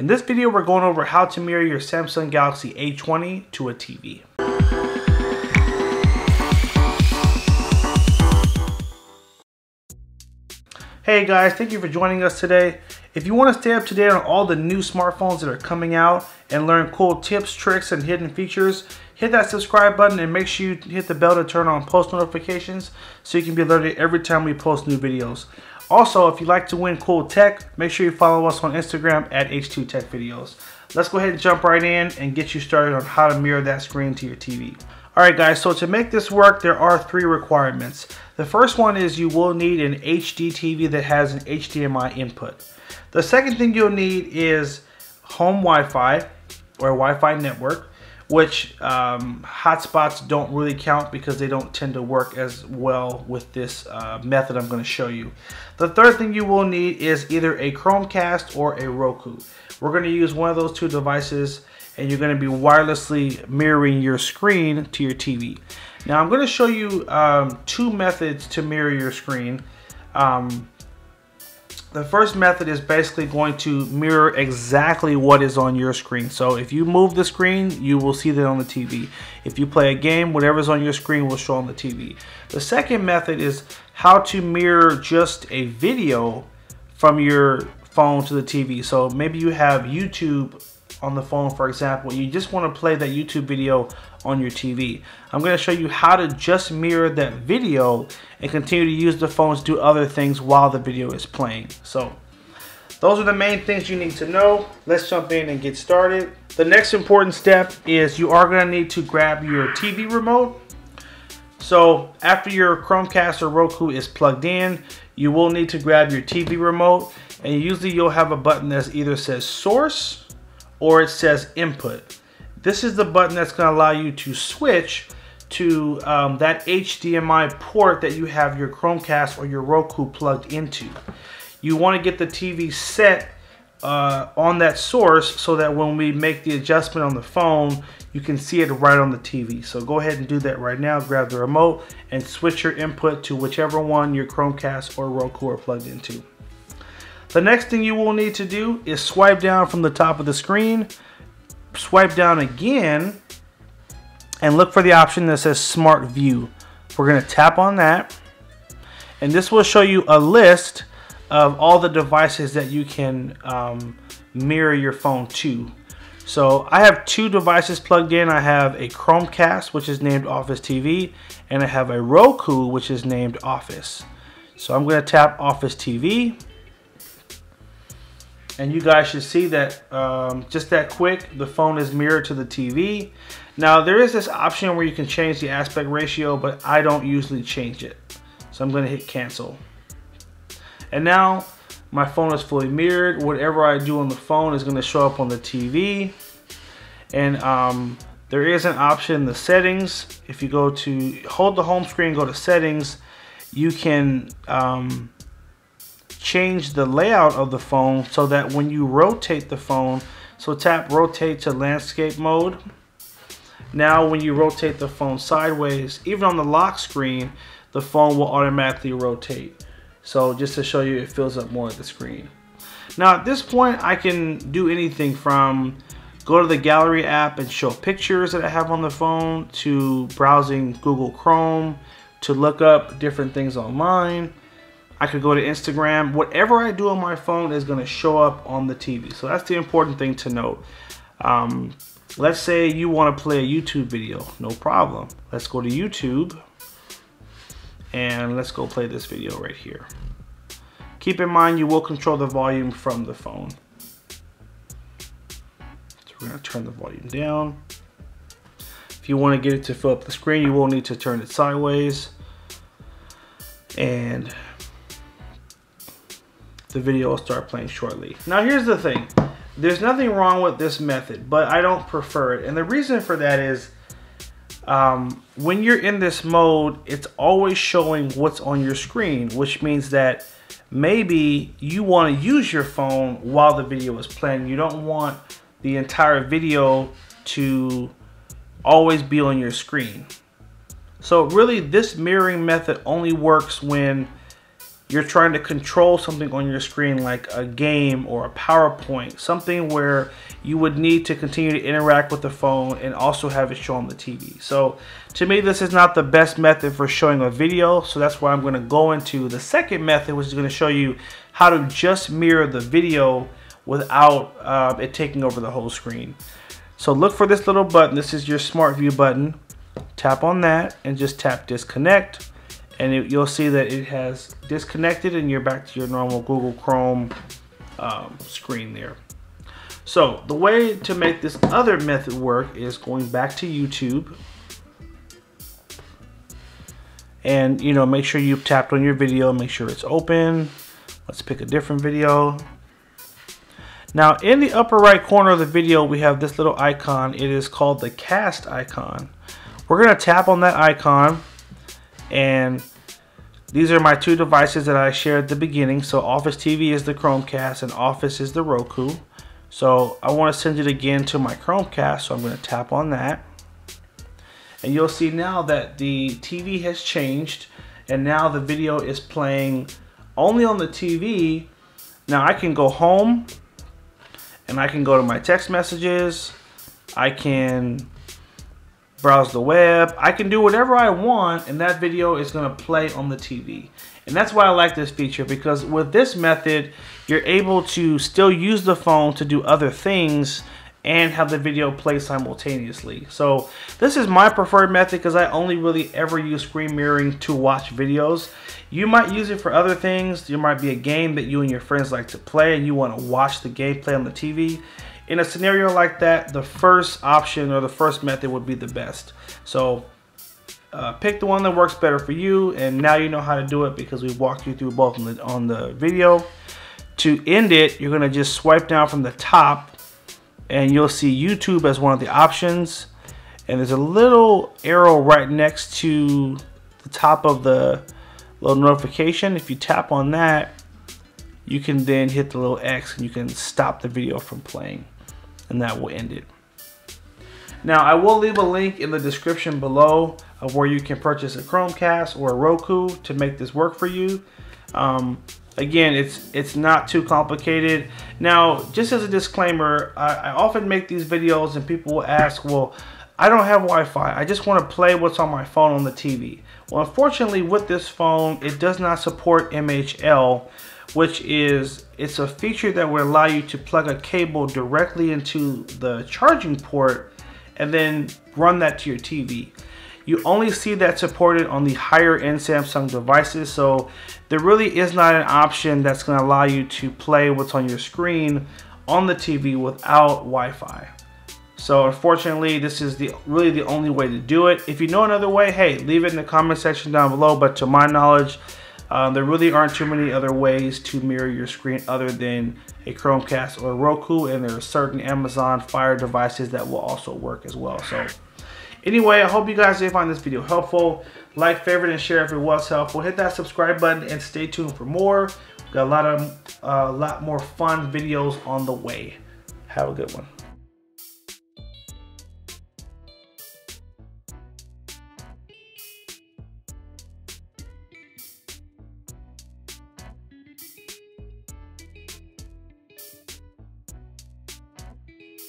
In this video, we're going over how to mirror your Samsung Galaxy A20 to a TV. Hey guys, thank you for joining us today. If you want to stay up to date on all the new smartphones that are coming out and learn cool tips, tricks, and hidden features, hit that subscribe button and make sure you hit the bell to turn on post notifications so you can be alerted every time we post new videos. Also, if you'd like to win cool tech, make sure you follow us on Instagram at H2 Tech Videos. Let's go ahead and jump right in and get you started on how to mirror that screen to your TV. Alright guys, so to make this work, there are three requirements. The first one is you will need an HD TV that has an HDMI input. The second thing you'll need is home Wi-Fi or Wi-Fi network which um, hotspots don't really count because they don't tend to work as well with this uh, method I'm going to show you. The third thing you will need is either a Chromecast or a Roku. We're going to use one of those two devices and you're going to be wirelessly mirroring your screen to your TV. Now I'm going to show you um, two methods to mirror your screen. Um, the first method is basically going to mirror exactly what is on your screen. So if you move the screen, you will see that on the TV. If you play a game, whatever's on your screen will show on the TV. The second method is how to mirror just a video from your phone to the TV. So maybe you have YouTube on the phone, for example, you just want to play that YouTube video on your TV. I'm going to show you how to just mirror that video and continue to use the phone to do other things while the video is playing. So those are the main things you need to know. Let's jump in and get started. The next important step is you are going to need to grab your TV remote. So after your Chromecast or Roku is plugged in, you will need to grab your TV remote and usually you'll have a button that either says source or it says input. This is the button that's going to allow you to switch to um, that HDMI port that you have your Chromecast or your Roku plugged into. You want to get the TV set uh, on that source so that when we make the adjustment on the phone, you can see it right on the TV. So go ahead and do that right now. Grab the remote and switch your input to whichever one your Chromecast or Roku are plugged into. The next thing you will need to do is swipe down from the top of the screen swipe down again and look for the option that says Smart View. We're going to tap on that and this will show you a list of all the devices that you can um, mirror your phone to. So I have two devices plugged in. I have a Chromecast, which is named Office TV, and I have a Roku, which is named Office. So I'm going to tap Office TV and you guys should see that um, just that quick the phone is mirrored to the TV now there is this option where you can change the aspect ratio but I don't usually change it. So I'm gonna hit cancel. And now my phone is fully mirrored. Whatever I do on the phone is gonna show up on the TV and um, there is an option in the settings. If you go to hold the home screen go to settings. You can um, change the layout of the phone so that when you rotate the phone, so tap rotate to landscape mode. Now when you rotate the phone sideways, even on the lock screen, the phone will automatically rotate. So just to show you, it fills up more of the screen. Now at this point, I can do anything from go to the gallery app and show pictures that I have on the phone to browsing Google Chrome to look up different things online I could go to Instagram. Whatever I do on my phone is going to show up on the TV. So that's the important thing to note. Um, let's say you want to play a YouTube video. No problem. Let's go to YouTube. And let's go play this video right here. Keep in mind you will control the volume from the phone. So we're going to turn the volume down. If you want to get it to fill up the screen, you will need to turn it sideways. And the video will start playing shortly. Now here's the thing. There's nothing wrong with this method, but I don't prefer it. And the reason for that is um, when you're in this mode, it's always showing what's on your screen, which means that maybe you want to use your phone while the video is playing. You don't want the entire video to always be on your screen. So really this mirroring method only works when you're trying to control something on your screen like a game or a PowerPoint, something where you would need to continue to interact with the phone and also have it show on the TV. So to me, this is not the best method for showing a video. So that's why I'm gonna go into the second method, which is gonna show you how to just mirror the video without uh, it taking over the whole screen. So look for this little button. This is your smart view button. Tap on that and just tap disconnect and it, you'll see that it has disconnected and you're back to your normal Google Chrome um, screen there. So the way to make this other method work is going back to YouTube. And you know make sure you've tapped on your video make sure it's open. Let's pick a different video. Now in the upper right corner of the video we have this little icon. It is called the cast icon. We're gonna tap on that icon and these are my two devices that I shared at the beginning. So Office TV is the Chromecast and Office is the Roku. So I want to send it again to my Chromecast. So I'm going to tap on that. And you'll see now that the TV has changed and now the video is playing only on the TV. Now I can go home and I can go to my text messages. I can browse the web. I can do whatever I want and that video is gonna play on the TV. And that's why I like this feature because with this method, you're able to still use the phone to do other things and have the video play simultaneously. So this is my preferred method because I only really ever use screen mirroring to watch videos. You might use it for other things. There might be a game that you and your friends like to play and you want to watch the gameplay on the TV in a scenario like that, the first option or the first method would be the best. So uh, pick the one that works better for you and now you know how to do it because we walked you through both on the, on the video. To end it, you're gonna just swipe down from the top and you'll see YouTube as one of the options. And there's a little arrow right next to the top of the little notification. If you tap on that, you can then hit the little X and you can stop the video from playing and that will end it. Now I will leave a link in the description below of where you can purchase a Chromecast or a Roku to make this work for you. Um, again, it's it's not too complicated. Now, just as a disclaimer, I, I often make these videos and people will ask, well, I don't have Wi-Fi. I just want to play what's on my phone on the TV. Well, unfortunately, with this phone, it does not support MHL, which is it's a feature that will allow you to plug a cable directly into the charging port and then run that to your TV. You only see that supported on the higher end Samsung devices, so there really is not an option that's going to allow you to play what's on your screen on the TV without Wi-Fi. So unfortunately, this is the really the only way to do it. If you know another way, hey, leave it in the comment section down below. But to my knowledge, um, there really aren't too many other ways to mirror your screen other than a Chromecast or a Roku, and there are certain Amazon Fire devices that will also work as well. So anyway, I hope you guys did find this video helpful. Like, favorite, and share if it was helpful. Hit that subscribe button and stay tuned for more. We've got a lot of a uh, lot more fun videos on the way. Have a good one.